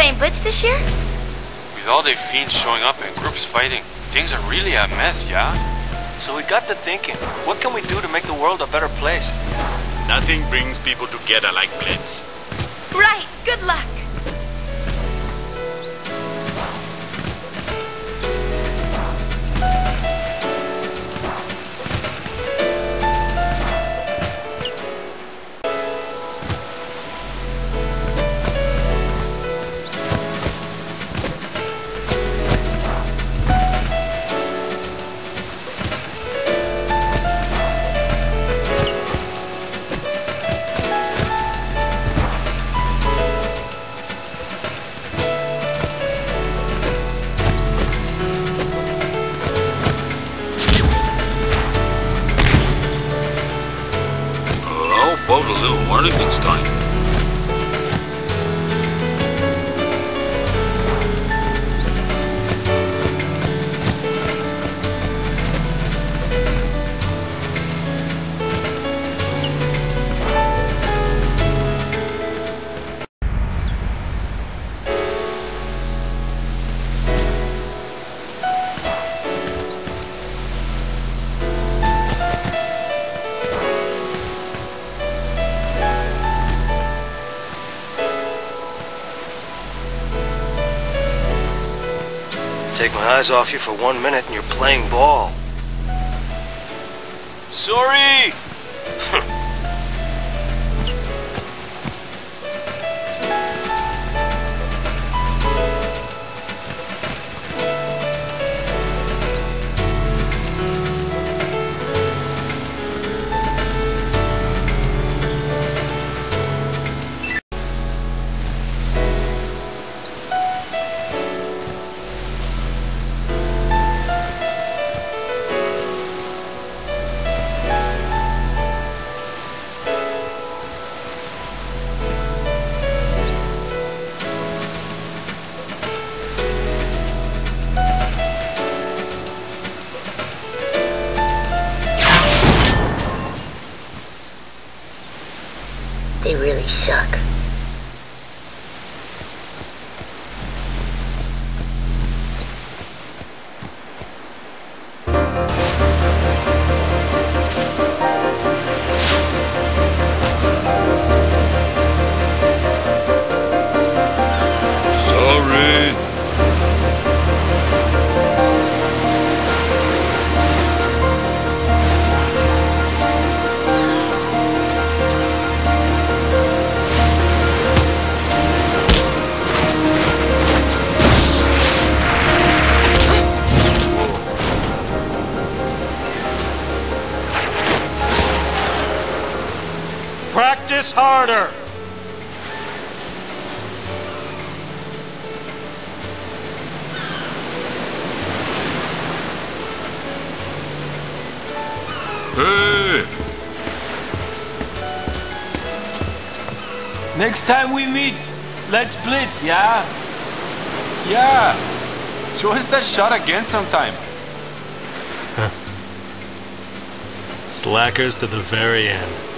playing Blitz this year? With all the fiends showing up and groups fighting, things are really a mess, yeah? So we got to thinking, what can we do to make the world a better place? Nothing brings people together like Blitz. Right, good luck. A little Mardigan's time? Take my eyes off you for one minute and you're playing ball. Sorry! They really suck. Practice harder! Hey! Next time we meet, let's blitz, yeah? Yeah. Show us that shot again sometime. Slackers to the very end.